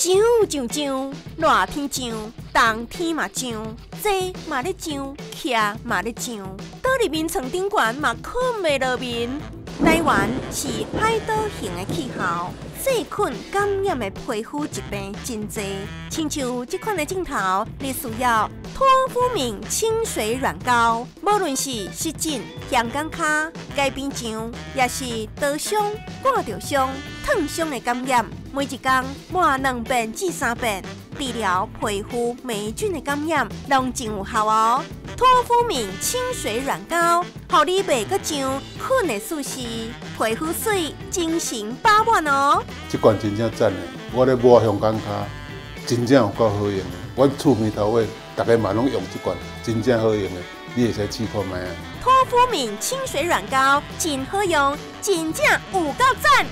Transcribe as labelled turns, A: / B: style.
A: 上上上，热天上，冬天嘛上，坐嘛咧上，徛嘛咧上，倒入眠床顶悬嘛困袂落眠。台湾是海岛型的气候，细菌感染的皮肤疾病真多，亲像这款的镜头，你需要托肤敏清水软膏，无论是湿疹、香港卡、街边上，也是刀伤、挂着伤、烫伤的感染，每一天抹两遍至三遍，治疗皮肤霉菌的感染，拢真有效哦。托肤敏清水软膏，让你袂阁上困的舒适，皮肤水精神饱满哦。
B: 这款真正赞的，我咧抹香港卡，真正有够好用的。我厝边头尾，大家嘛拢用这款，真正好用的，你会使试看卖啊。
A: 托肤敏清水软膏真好用，真正有够赞。